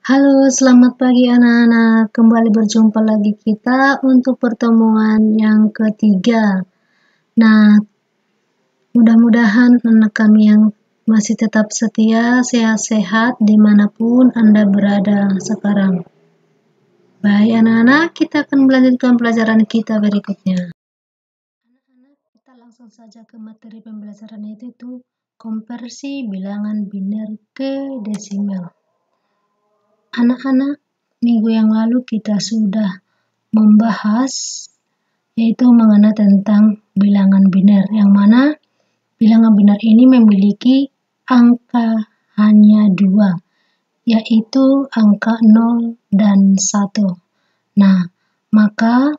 Halo, selamat pagi anak-anak. Kembali berjumpa lagi kita untuk pertemuan yang ketiga. Nah, mudah-mudahan anak kami yang masih tetap setia, sehat-sehat di mana pun Anda berada sekarang. Baik anak-anak, kita akan melanjutkan pelajaran kita berikutnya. Anak-anak, kita langsung saja ke materi pembelajaran itu, itu konversi bilangan biner ke desimal. Anak-anak, minggu yang lalu kita sudah membahas yaitu mengenai tentang bilangan biner yang mana bilangan biner ini memiliki angka hanya dua yaitu angka 0 dan 1. Nah, maka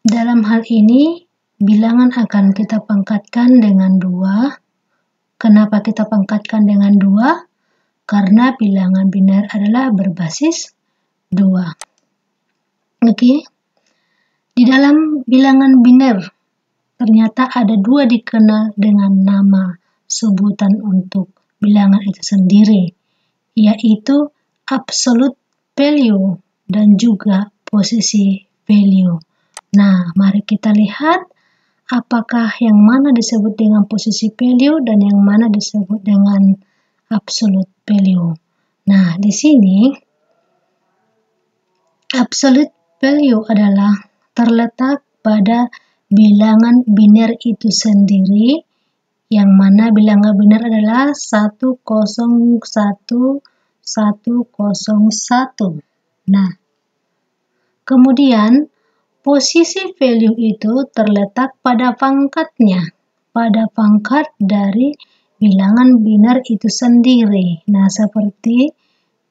dalam hal ini bilangan akan kita pangkatkan dengan dua. Kenapa kita pangkatkan dengan dua? Karena bilangan biner adalah berbasis 2. Oke. Okay? Di dalam bilangan biner ternyata ada dua dikenal dengan nama sebutan untuk bilangan itu sendiri, yaitu absolute value dan juga posisi value. Nah, mari kita lihat apakah yang mana disebut dengan posisi value dan yang mana disebut dengan absolute value. Nah, di sini absolute value adalah terletak pada bilangan biner itu sendiri yang mana bilangan biner adalah 101 101. Nah, kemudian posisi value itu terletak pada pangkatnya, pada pangkat dari bilangan biner itu sendiri. Nah, seperti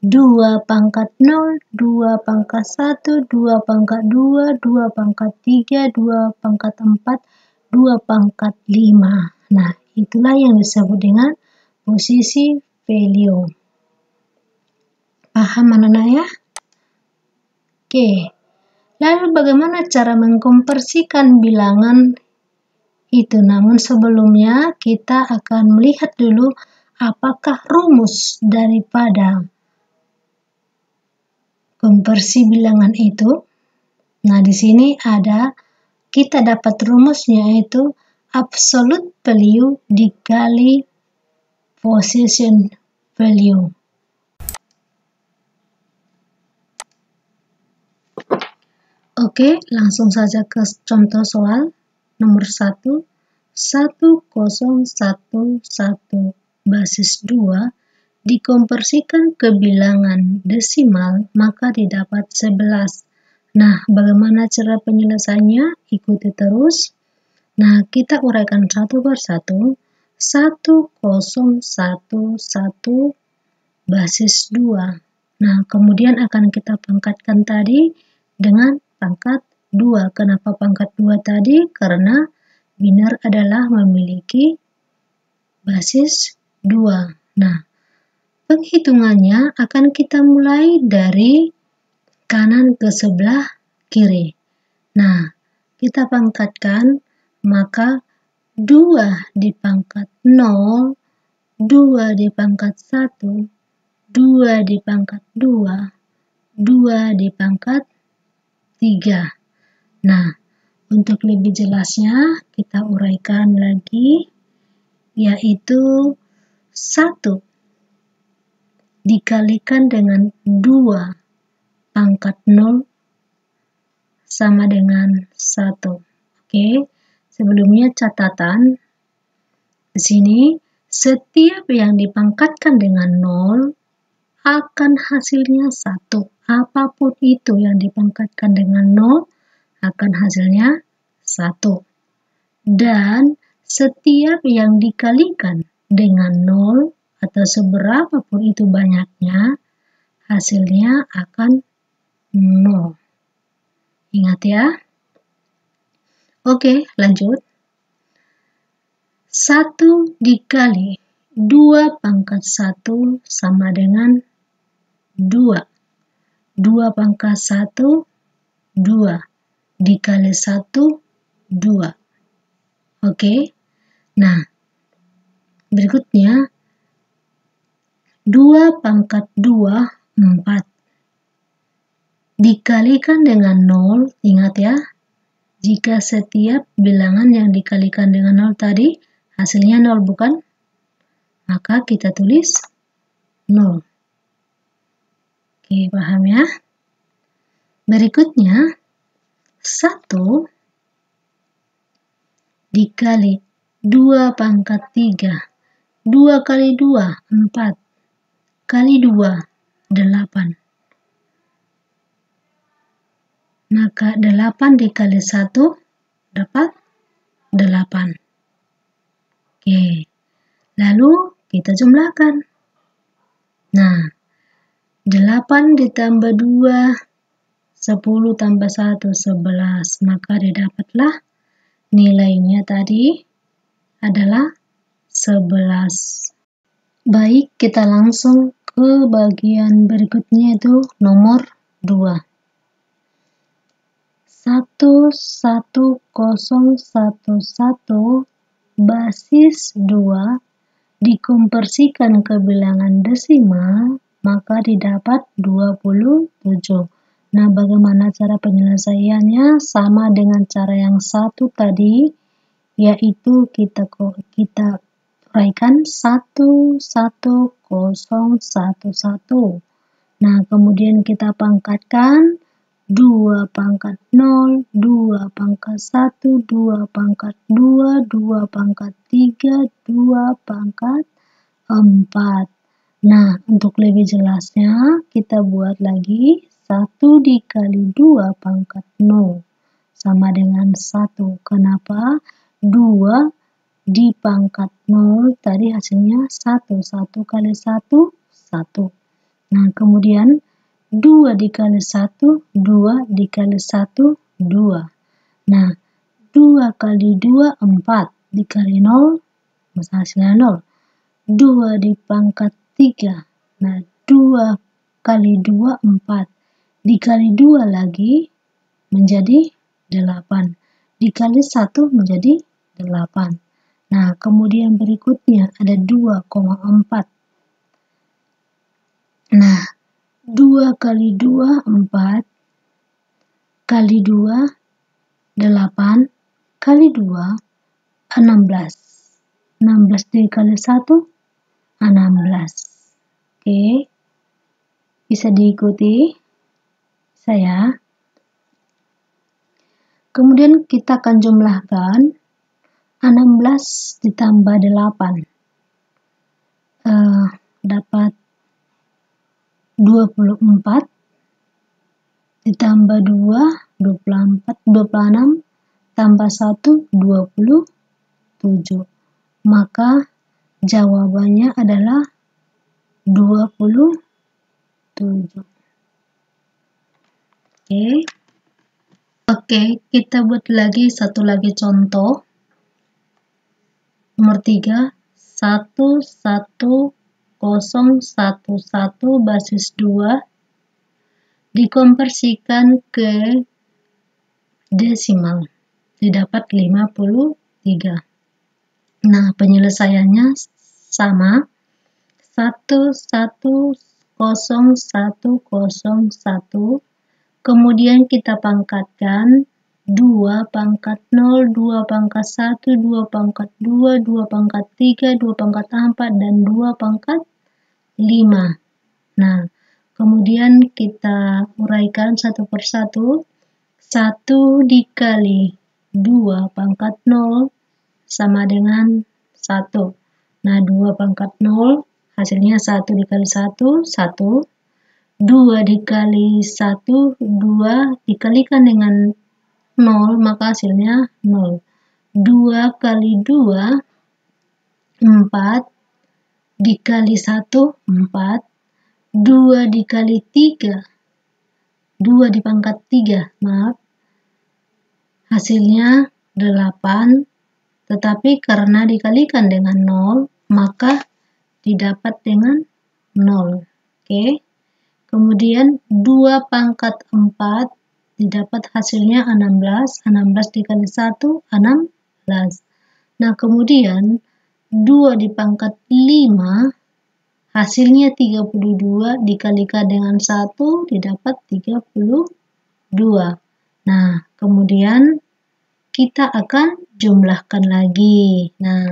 2 pangkat 0, 2 pangkat 1, 2 pangkat 2, 2 pangkat 3, 2 pangkat 4, 2 pangkat 5. Nah, itulah yang disebut dengan posisi value. Paham anak-anak ya? Oke. Lalu bagaimana cara mengkonversikan bilangan itu. Namun sebelumnya kita akan melihat dulu apakah rumus daripada konversi bilangan itu. Nah, di sini ada kita dapat rumusnya yaitu absolute value dikali position value. Oke, langsung saja ke contoh soal nomor 1 1011 basis 2 dikonversikan ke bilangan desimal maka didapat 11. Nah, bagaimana cara penyelesaiannya? Ikuti terus. Nah, kita uraikan satu persatu. 1011 basis 2. Nah, kemudian akan kita pangkatkan tadi dengan pangkat 2. Kenapa pangkat 2 tadi? Karena biner adalah memiliki basis 2. Nah, penghitungannya akan kita mulai dari kanan ke sebelah kiri. Nah, kita pangkatkan, maka 2 di pangkat 0, 2 di pangkat 1, 2 di pangkat 2, 2 di pangkat 3. Nah, untuk lebih jelasnya kita uraikan lagi yaitu satu dikalikan dengan dua pangkat nol sama dengan satu. Oke, sebelumnya catatan di sini setiap yang dipangkatkan dengan nol akan hasilnya satu. Apa pun itu yang dipangkatkan dengan nol akan hasilnya satu. Dan setiap yang dikalikan dengan nol atau seberapa pun itu banyaknya, hasilnya akan nol. Ingat ya. Oke, lanjut. Satu dikali dua pangkat satu sama dengan dua. Dua pangkat satu, dua dikali 1, 2. Oke, nah berikutnya 2 pangkat 2, 4. Dikalikan dengan 0, ingat ya, jika setiap bilangan yang dikalikan dengan 0 tadi, hasilnya 0 bukan? Maka kita tulis 0. Oke, paham ya? Berikutnya, 1 dikali 2 pangkat 3. 2 kali 2, 4. Kali 2, 8. Maka 8 dikali 1 dapat 8. Oke, lalu kita jumlahkan. Nah, 8 ditambah 2, 10 tambah 1, 11. Maka didapatlah nilainya tadi adalah 11. Baik, kita langsung ke bagian berikutnya itu nomor 2. 11011 basis 2 dikonversikan ke bilangan desimal, maka didapat 27. Nah, bagaimana cara penyelesaiannya? Sama dengan cara yang satu tadi, yaitu kita kita uraikan 11011. Nah, kemudian kita pangkatkan 2 pangkat 0, 2 pangkat 1, 2 pangkat 2, 2 pangkat 3, 2 pangkat 4. Nah, untuk lebih jelasnya, kita buat lagi 1 dikali 2 pangkat 0 sama dengan 1. Kenapa? 2 di pangkat 0 tadi hasilnya 1. 1 kali 1, 1. Nah, kemudian 2 dikali 1, 2 dikali 1, 2. Nah, 2 kali 2, 4. Dikali 0, masa hasilnya 0. 2 di pangkat 3. Nah, 2 kali 2, 4. Dikali 2 lagi menjadi 8. Dikali 1 menjadi 8. Nah, kemudian berikutnya ada 2,4. Nah, 2 kali 2, 4. Kali 2, 8. Kali 2, 16. 16 dikali 1, 16. Oke, bisa diikuti saya. Kemudian kita akan jumlahkan 16 ditambah 8. Uh, dapat 24 ditambah 2 24 26 tambah 1 27 maka jawabannya adalah 27 oke. Oke kita buat lagi satu lagi contoh. Nomor 3 1 1 011 basis 2 dikonversikan ke desimal. Didapat 53 nah penyelesaiannya sama. 1101101 kemudian kita pangkatkan 2 pangkat 0, 2 pangkat 1, 2 pangkat 2, 2 pangkat 3, 2 pangkat 4, dan 2 pangkat 5. Nah, kemudian kita uraikan satu persatu. 1 dikali 2 pangkat 0 sama dengan 1. Nah, 2 pangkat 0 hasilnya 1 dikali 1, 1. 2 dikali 1, 2 dikalikan dengan 0, maka hasilnya 0. 2 kali 2, 4 dikali 1, 4. 2 dikali 3, 2 di pangkat 3, maaf. Hasilnya 8, tetapi karena dikalikan dengan 0, maka didapat dengan 0. Oke. Kemudian 2 pangkat 4 didapat hasilnya 16. 16 dikali 1, 16. Nah, kemudian 2 di pangkat 5 hasilnya 32 dikalikan dengan 1 didapat 32. Nah, kemudian kita akan jumlahkan lagi. Nah,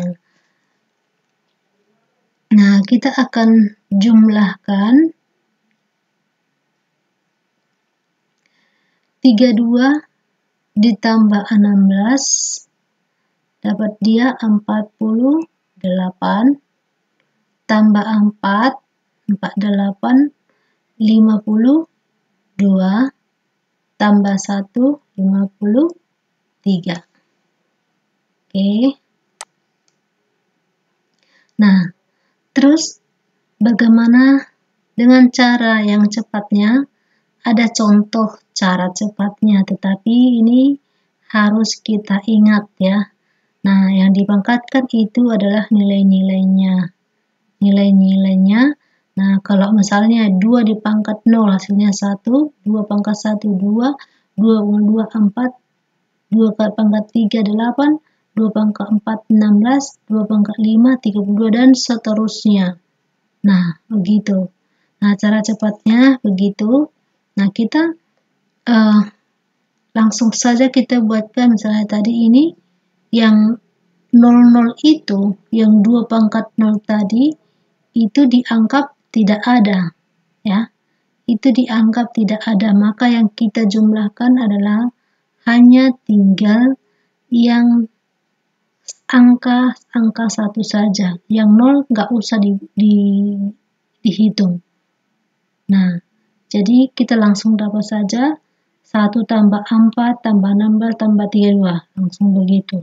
nah kita akan jumlahkan 32 ditambah 16 dapat dia 48 tambah 4 48 52 tambah 1 53 oke. Nah terus bagaimana dengan cara yang cepatnya ada contoh cara cepatnya, tetapi ini harus kita ingat ya. Nah, yang dipangkatkan itu adalah nilai-nilainya. Nilai-nilainya, nah kalau misalnya 2 dipangkat 0 hasilnya 1, 2 pangkat 1, 2, 2 2, 4, 2 pangkat 3, 8, 2 pangkat 4, 16, 2 pangkat 5, 32, dan seterusnya. Nah, begitu. Nah, cara cepatnya begitu. Nah, kita uh, langsung saja kita buatkan misalnya tadi ini yang 00 itu, yang 2 pangkat 0 tadi, itu dianggap tidak ada. ya Itu dianggap tidak ada, maka yang kita jumlahkan adalah hanya tinggal yang angka angka satu saja, yang nol nggak usah di, di, dihitung. Nah, jadi kita langsung dapat saja 1 tambah 4 tambah 16 tambah 32. Langsung begitu.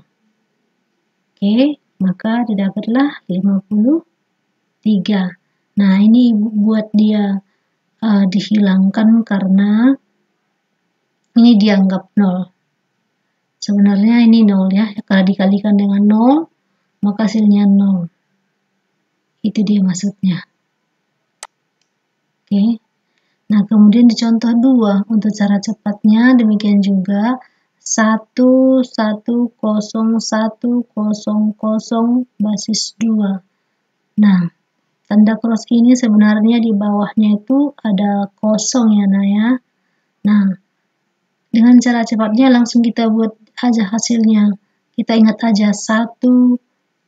Oke, maka didapatlah 53. Nah, ini buat dia uh, dihilangkan karena ini dianggap 0. Sebenarnya ini 0 ya. Kalau dikalikan dengan 0, maka hasilnya 0. Itu dia maksudnya. Oke. Okay. Nah, kemudian di contoh 2 untuk cara cepatnya demikian juga 1 1 0 1 0 0 basis 2. Nah, tanda cross ini sebenarnya di bawahnya itu ada kosong ya nah ya. Nah, dengan cara cepatnya langsung kita buat aja hasilnya. Kita ingat aja 1 2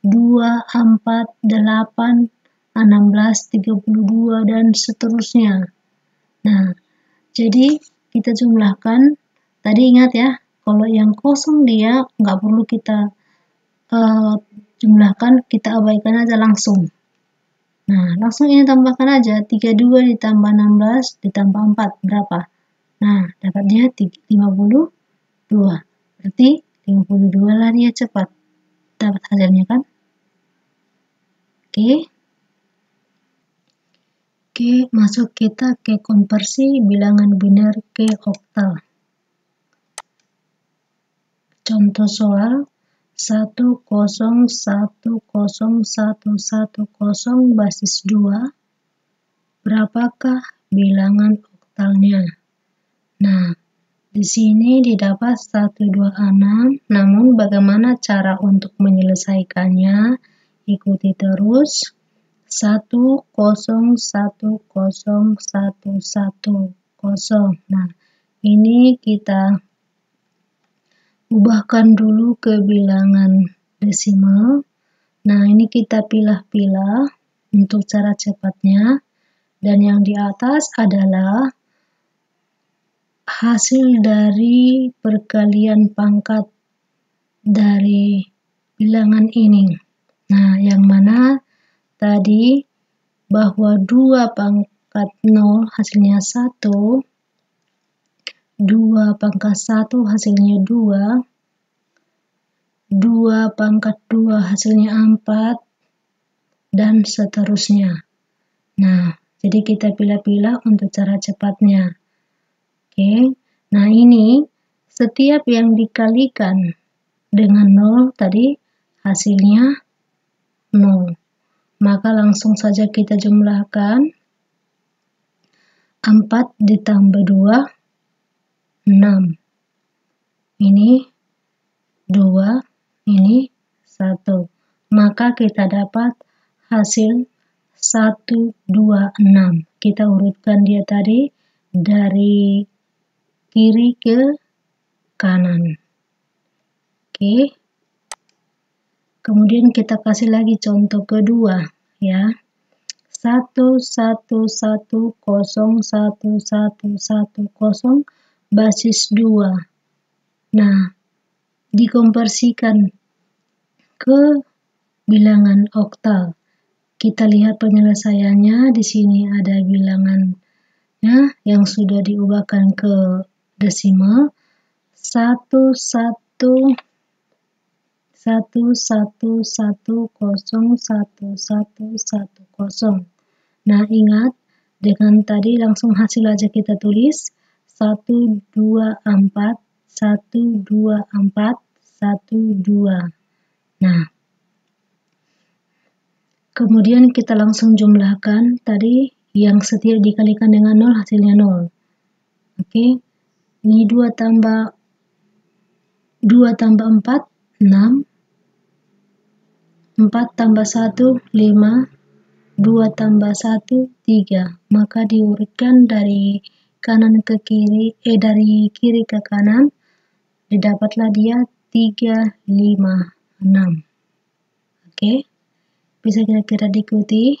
4 8 16 32 dan seterusnya. Nah, jadi kita jumlahkan, tadi ingat ya, kalau yang kosong dia nggak perlu kita uh, jumlahkan, kita abaikan aja langsung. Nah, langsung ini tambahkan aja, 32 ditambah 16 ditambah 4, berapa? Nah, dapat dia 52. Berarti 52 lah dia cepat. Dapat hasilnya kan? Oke. Okay. Oke, masuk kita ke konversi bilangan biner ke oktal. Contoh soal 10101110 basis 2 berapakah bilangan oktalnya? Nah, di sini didapat 126, namun bagaimana cara untuk menyelesaikannya? Ikuti terus satu kosong satu kosong satu satu kosong. Nah, ini kita ubahkan dulu ke bilangan desimal. Nah, ini kita pilah-pilah untuk cara cepatnya. Dan yang di atas adalah hasil dari perkalian pangkat dari bilangan ini. Nah, yang mana tadi bahwa 2 pangkat 0 hasilnya 1, 2 pangkat 1 hasilnya 2, 2 pangkat 2 hasilnya 4, dan seterusnya. Nah, jadi kita pilih-pilih untuk cara cepatnya. Oke, nah ini setiap yang dikalikan dengan 0 tadi hasilnya 0 maka langsung saja kita jumlahkan 4 ditambah 2 6 ini 2 ini 1 maka kita dapat hasil 1, 2, 6. Kita urutkan dia tadi dari kiri ke kanan. Oke. Kemudian kita kasih lagi contoh kedua ya. 1 1 1 0 1 1 1 0 basis 2. Nah, dikonversikan ke bilangan oktal. Kita lihat penyelesaiannya di sini ada bilangan ya yang sudah diubahkan ke desimal satu satu satu satu satu kosong satu satu satu kosong. Nah ingat dengan tadi langsung hasil aja kita tulis satu dua empat satu dua empat satu dua. Nah kemudian kita langsung jumlahkan tadi yang setiap dikalikan dengan nol hasilnya nol. Oke, okay. ini dua tambah dua tambah empat enam 4 tambah 1, 5, 2 tambah 1, 3. Maka diurutkan dari kanan ke kiri, eh dari kiri ke kanan, didapatlah dia 3, 5, 6. Oke, bisa kira-kira diikuti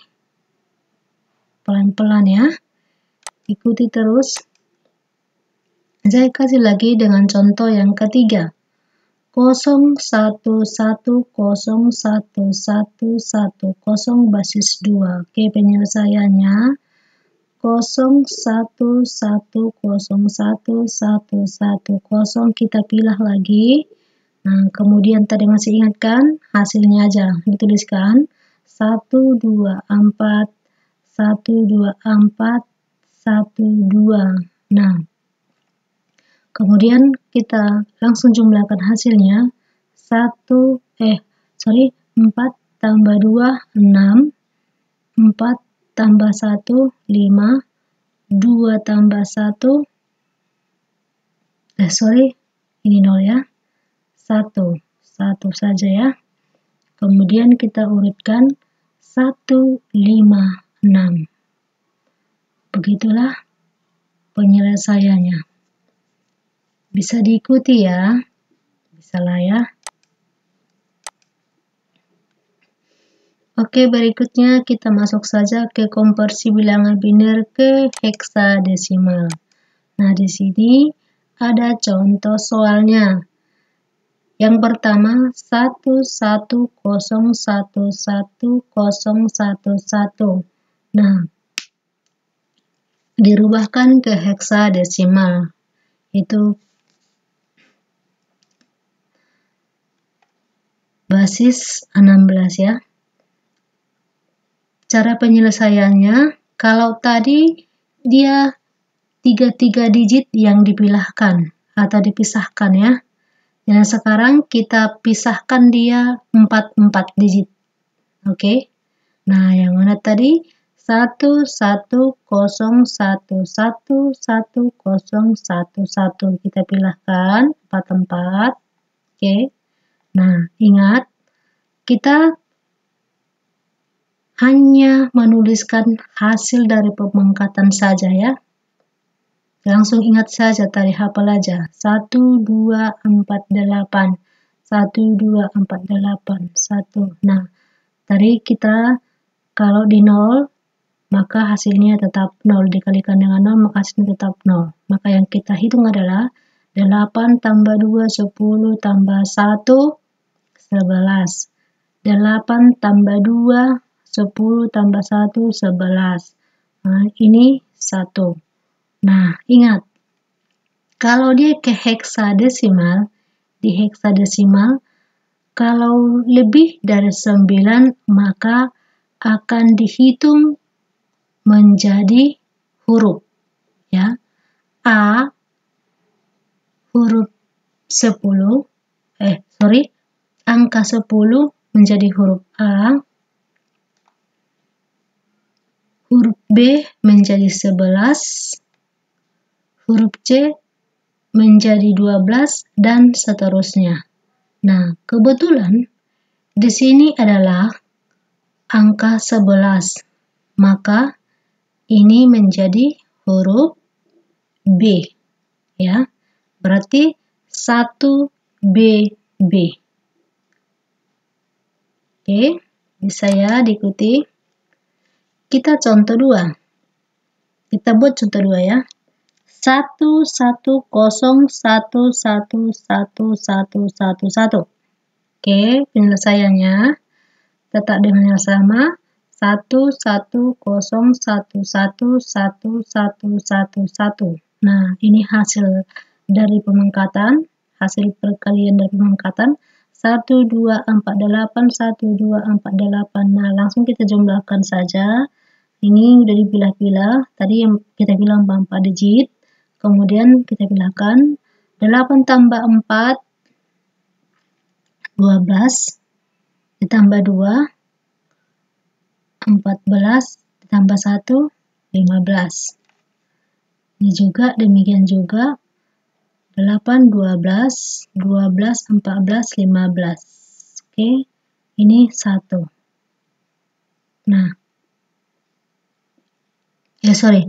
pelan-pelan ya. Ikuti terus. Saya kasih lagi dengan contoh yang ketiga kosong satu satu kosong satu satu satu kosong basis dua. Oke penyelesaiannya kosong satu satu kosong satu satu satu kosong kita pilih lagi. Nah kemudian tadi masih ingatkan hasilnya aja dituliskan satu dua empat satu dua empat satu dua. Nah Kemudian kita langsung jumlahkan hasilnya. 1, eh, sorry, 4 tambah 2, 6. 4 tambah 1, 5. 2 tambah 1, eh, sorry, ini 0 ya. 1, 1 saja ya. Kemudian kita urutkan 1, 5, 6. Begitulah penyelesaiannya. Bisa diikuti ya. Bisa lah ya. Oke, berikutnya kita masuk saja ke konversi bilangan biner ke heksadesimal. Nah, di sini ada contoh soalnya. Yang pertama, 110110111. Nah, dirubahkan ke heksadesimal. Itu basis 16 ya. Cara penyelesaiannya, kalau tadi dia tiga-tiga digit yang dipilahkan atau dipisahkan ya. Dan sekarang kita pisahkan dia empat-empat digit. Oke. Okay? Nah, yang mana tadi? satu satu kosong satu satu satu kosong satu satu kita pilahkan empat empat oke okay. Nah, ingat, kita hanya menuliskan hasil dari pemengkatan saja ya. Langsung ingat saja tadi hafal aja. 1, 2, 4, 8. 1, 2, 4, 8. 1. Nah, tadi kita kalau di 0, maka hasilnya tetap 0. Dikalikan dengan 0, maka hasilnya tetap 0. Maka yang kita hitung adalah 8 tambah 2, 10 tambah 1, 11. 8 tambah 2, 10 tambah 1, 11. Nah, ini 1. Nah, ingat. Kalau dia ke heksadesimal, di heksadesimal, kalau lebih dari 9, maka akan dihitung menjadi huruf. Ya. A huruf 10, eh sorry, angka 10 menjadi huruf A, huruf B menjadi 11, huruf C menjadi 12, dan seterusnya. Nah, kebetulan di sini adalah angka 11. maka ini menjadi huruf B. Ya. Berarti 1B B. Oke, bisa ya diikuti. Kita contoh dua. Kita buat contoh dua ya. Satu satu kosong satu satu satu satu satu satu. Oke, penyelesaiannya tetap dengan yang sama. Satu satu kosong satu satu satu satu satu satu. Nah, ini hasil dari pemengkatan, hasil perkalian dari pemengkatan. 1, 2, 4, 8, 1, 2, 4, 8. Nah, langsung kita jumlahkan saja. Ini udah dipilah-pilah. Tadi yang kita bilang 4 digit. Kemudian kita pilahkan 8 tambah 4 12 ditambah 2 14 ditambah 1 15 ini juga demikian juga 8 12 12 14 15 oke ini 1 nah ya sorry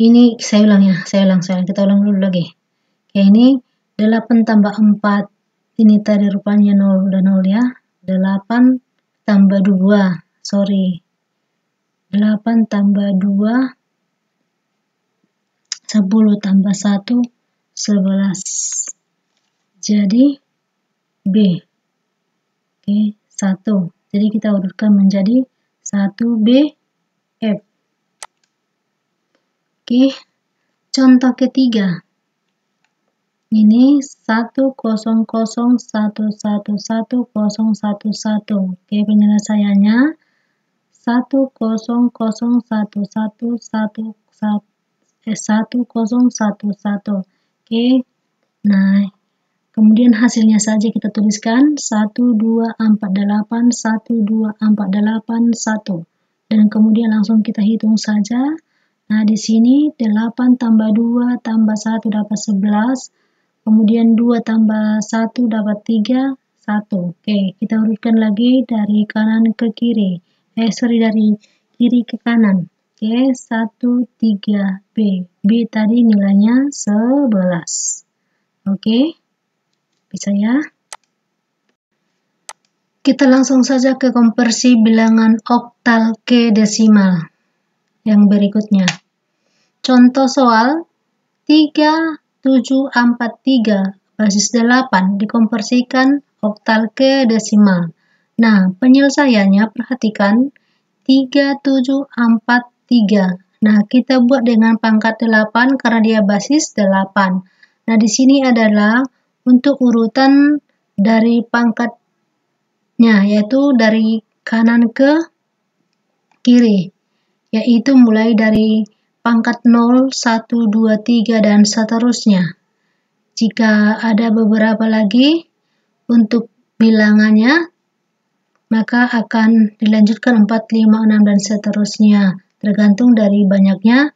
ini saya ulang ya, saya ulang, saya ulang. Kita ulang dulu lagi. Oke, ini 8 tambah 4. Ini tadi rupanya 0 dan 0 ya. 8 tambah 2. Sorry. 8 tambah 2. 10 tambah 1, 11. Jadi, B. Oke, 1. Jadi kita urutkan menjadi 1B, F. Oke, contoh ketiga. Ini 100111011. Oke, penyelesaiannya 100111111 S1011. Oke. Nah, kemudian hasilnya saja kita tuliskan 124812481 dan kemudian langsung kita hitung saja. Nah, di sini 8 tambah 2 tambah 1 dapat 11, kemudian 2 tambah 1 dapat 3, 1. Oke, kita urutkan lagi dari kanan ke kiri. Eh, sorry, dari kiri ke kanan. Oke, 1, 3, B. B tadi nilainya 11. Oke, bisa ya? Kita langsung saja ke konversi bilangan oktal ke desimal yang berikutnya. Contoh soal 3743 basis 8 dikonversikan oktal ke desimal. Nah, penyelesaiannya perhatikan 3743. Nah, kita buat dengan pangkat 8 karena dia basis 8. Nah, di sini adalah untuk urutan dari pangkatnya, yaitu dari kanan ke kiri, yaitu mulai dari pangkat 0, 1, 2, 3, dan seterusnya. Jika ada beberapa lagi untuk bilangannya, maka akan dilanjutkan 4, 5, 6, dan seterusnya, tergantung dari banyaknya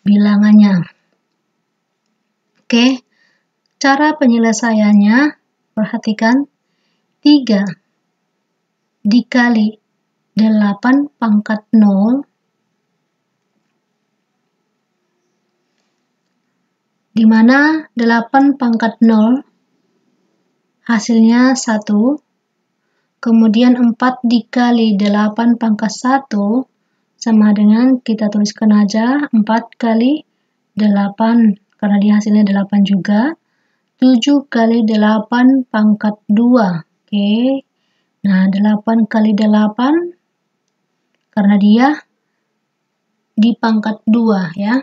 bilangannya. Oke, cara penyelesaiannya, perhatikan, 3 dikali 8 pangkat 0 di mana 8 pangkat 0 hasilnya 1, kemudian 4 dikali 8 pangkat 1 sama dengan kita tuliskan aja 4 kali 8 karena dia hasilnya 8 juga 7 kali 8 pangkat 2 oke nah 8 kali 8 karena dia di pangkat 2 ya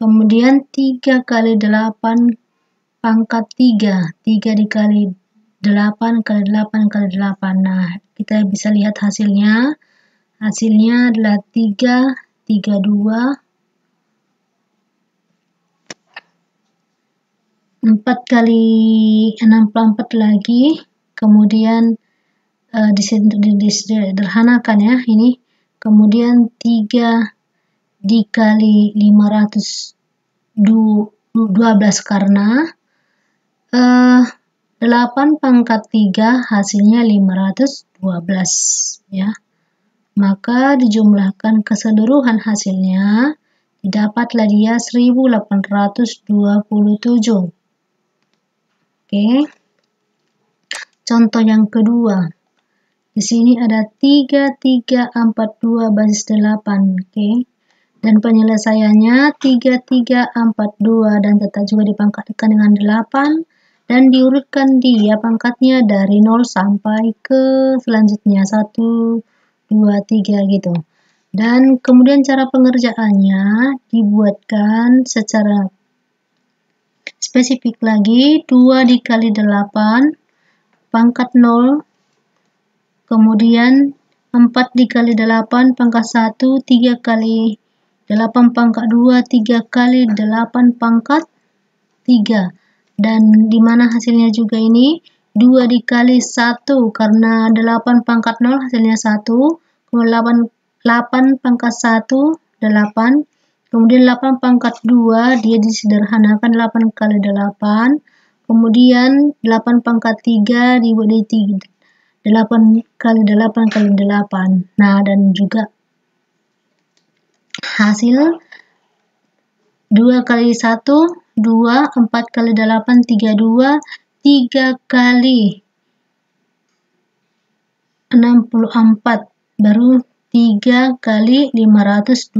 Kemudian 3 kali 8 pangkat 3. 3 dikali 8 kali 8 kali 8. Nah, kita bisa lihat hasilnya. Hasilnya adalah 3, 3, 2. 4 kali 64 lagi. Kemudian uh, disederhanakan ya ini. Kemudian 3 dikali 512 karena eh, 8 pangkat 3 hasilnya 512 ya. Maka dijumlahkan keseluruhan hasilnya, didapatlah dia 1827. Oke. Contoh yang kedua. Di sini ada 3342 basis 8, oke. Dan penyelesaiannya 3342 dan tetap juga dipangkatkan dengan 8 dan diurutkan dia pangkatnya dari 0 sampai ke selanjutnya 1 2 3 gitu. Dan kemudian cara pengerjaannya dibuatkan secara spesifik lagi 2 dikali 8 pangkat 0 kemudian 4 dikali 8 pangkat 1 3 kali 8 pangkat 2 3 kali 8 pangkat 3 dan di mana hasilnya juga ini 2 dikali 1 karena 8 pangkat 0 hasilnya 1 kemudian 8, 8 pangkat 1 8 kemudian 8 pangkat 2 dia disederhanakan 8 kali 8 kemudian 8 pangkat 3 dibuat dari 3 8 kali 8 kali 8 nah dan juga hasil 2 kali 1 2, 4 kali 8, 32, 3 kali 64, baru 3 kali 512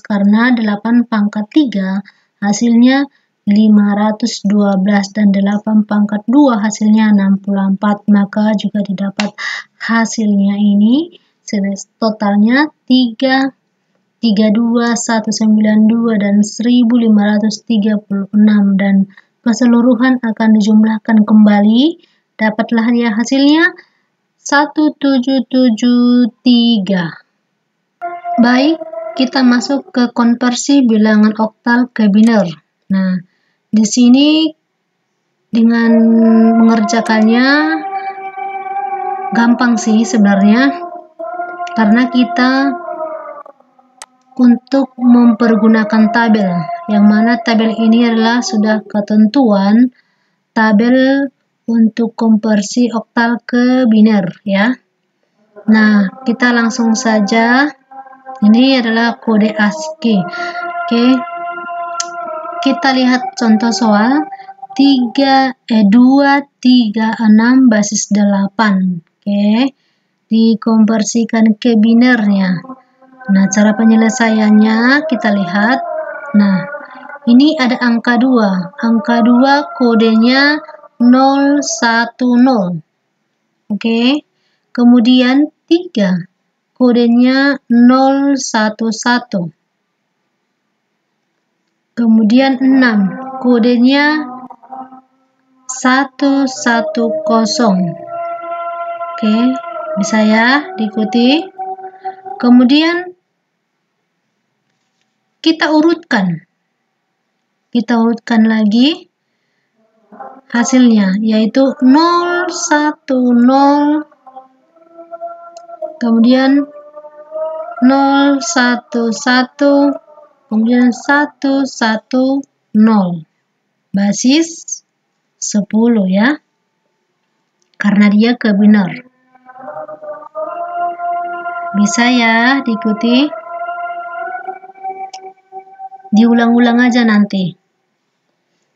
karena 8 pangkat 3 hasilnya 512 dan 8 pangkat 2 hasilnya 64 maka juga didapat hasilnya ini. Totalnya 3 32, 192, dan 1536 dan keseluruhan akan dijumlahkan kembali. Dapatlah ya hasilnya. 1773 baik kita masuk ke konversi bilangan oktal ke biner. Nah di sini dengan mengerjakannya gampang sih sebenarnya. Karena kita untuk mempergunakan tabel, yang mana tabel ini adalah sudah ketentuan tabel untuk konversi oktal ke biner ya. Nah, kita langsung saja. Ini adalah kode ASCII. Oke. Kita lihat contoh soal 3 eh 2 3 6 basis 8. Oke. Dikonversikan ke binernya. Nah, cara penyelesaiannya kita lihat. Nah, ini ada angka 2. Angka 2 kodenya 010. Oke. Kemudian 3 kodenya 011. Kemudian 6 kodenya 110. Oke, bisa ya diikuti. Kemudian kita urutkan. Kita urutkan lagi hasilnya yaitu 0 1 0 kemudian 0 1 1 kemudian 1 1 0 basis 10 ya. Karena dia kebenar bisa ya diikuti Diulang-ulang aja nanti.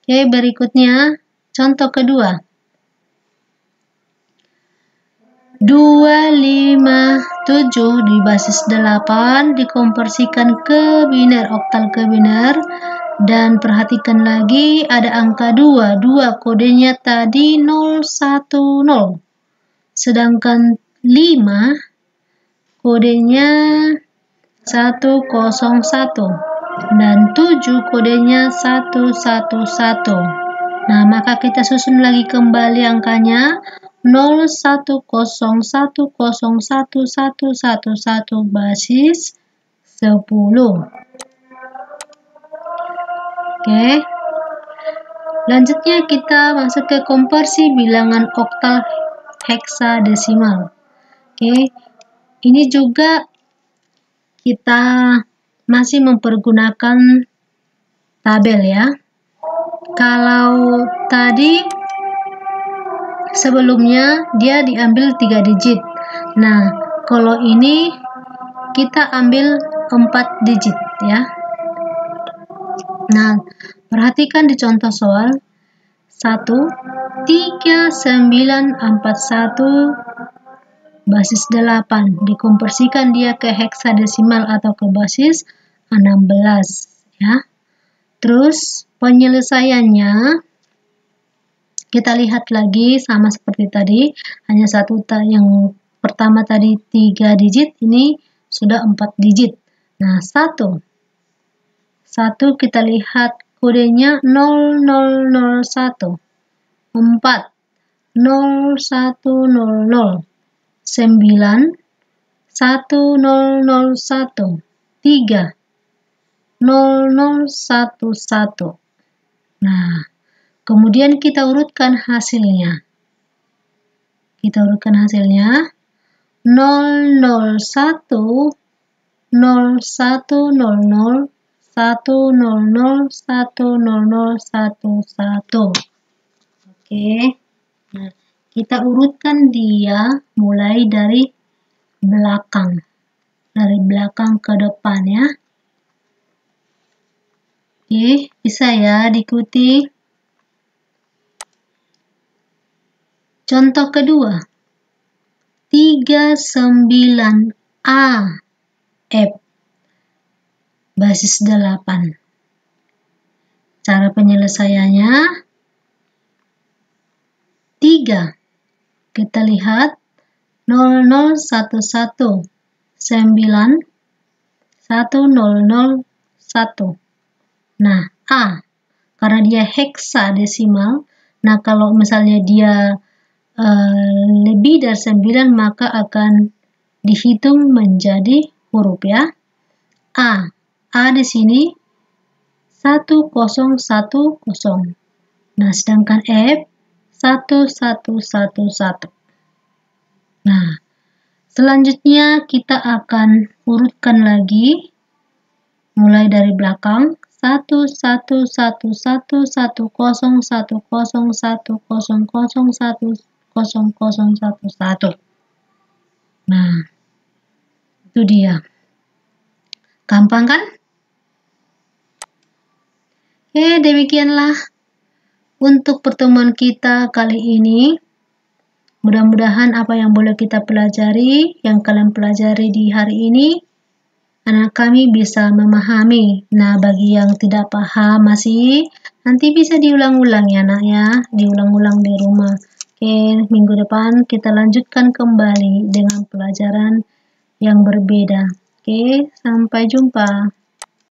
Oke, berikutnya. Contoh kedua. 257 di basis 8 dikonversikan ke biner oktal ke biner dan perhatikan lagi ada angka 2 2 kodenya tadi 010 sedangkan 5 kodenya 101 dan 7 kodenya 111. Nah, maka kita susun lagi kembali angkanya 01011111 basis 10. Oke. Lanjutnya kita masuk ke konversi bilangan oktal heksadesimal. Oke. Ini juga kita masih mempergunakan tabel ya. Kalau tadi sebelumnya dia diambil tiga digit. Nah, kalau ini kita ambil 4 digit ya. Nah, perhatikan di contoh soal 1 3 9 4 1 basis 8 dikonversikan dia ke heksadesimal atau ke basis 16 ya. Terus penyelesaiannya kita lihat lagi sama seperti tadi, hanya satu yang pertama tadi tiga digit, ini sudah empat digit. Nah, satu. Satu kita lihat kodenya 0001. 4 0100 9 1001 3 0011. Nah, Kemudian kita urutkan hasilnya. Kita urutkan hasilnya 001 0100 100 100 100 Oke. Nah, kita urutkan dia mulai dari belakang. Dari belakang ke depan ya. Oke, bisa ya diikuti. Contoh kedua, 39A F basis 8. Cara penyelesaiannya 3. Kita lihat 0011 9 1001. Nah, A karena dia heksadesimal, nah kalau misalnya dia Eh, lebih dari 9 maka akan dihitung menjadi huruf ya. A. A di sini 1010. Nah, sedangkan F 1111. Nah, selanjutnya kita akan urutkan lagi mulai dari belakang satu satu satu satu satu kosong satu kosong satu kosong kosong satu 0011. Nah, itu dia. Gampang kan? Oke, demikianlah untuk pertemuan kita kali ini. Mudah-mudahan apa yang boleh kita pelajari, yang kalian pelajari di hari ini, anak kami bisa memahami. Nah, bagi yang tidak paham masih, nanti bisa diulang-ulang ya nak ya, diulang-ulang di rumah. Oke, minggu depan kita lanjutkan kembali dengan pelajaran yang berbeda. Oke, sampai jumpa.